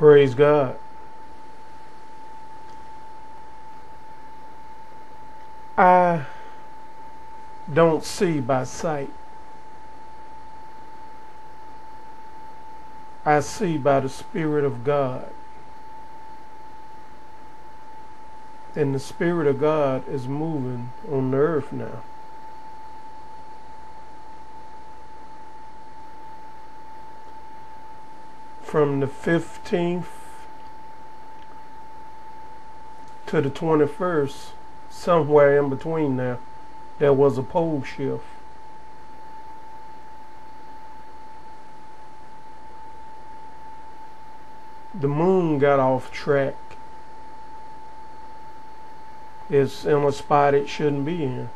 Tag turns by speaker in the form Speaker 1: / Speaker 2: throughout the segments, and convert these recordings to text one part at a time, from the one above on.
Speaker 1: Praise God. I don't see by sight. I see by the Spirit of God. And the Spirit of God is moving on the earth now. From the 15th to the 21st, somewhere in between there, there was a pole shift. The moon got off track. It's in a spot it shouldn't be in.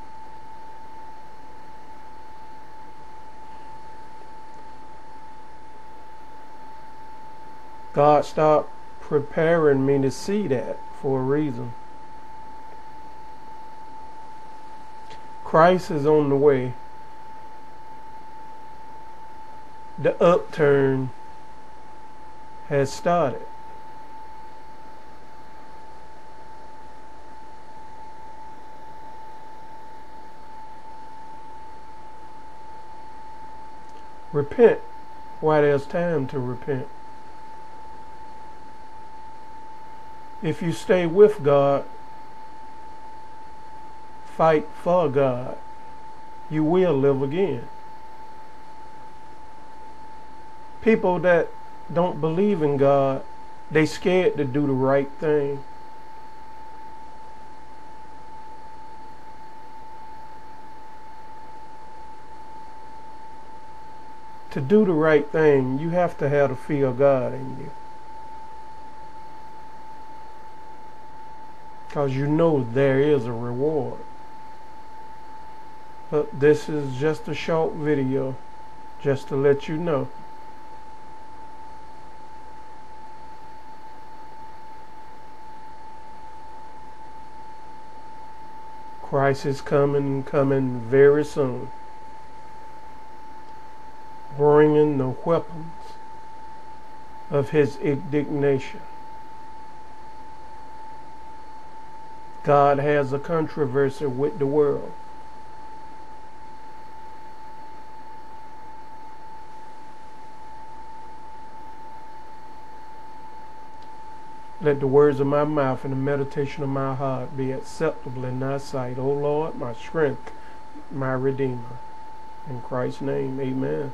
Speaker 1: God stopped preparing me to see that for a reason. Christ is on the way. The upturn has started. Repent while there's time to repent. If you stay with God, fight for God, you will live again. People that don't believe in God, they scared to do the right thing. To do the right thing, you have to have the fear of God in you. Because you know there is a reward. But this is just a short video, just to let you know. Christ is coming, coming very soon. Bringing the weapons of his indignation. God has a controversy with the world. Let the words of my mouth and the meditation of my heart be acceptable in thy sight, O Lord, my strength, my redeemer. In Christ's name, amen.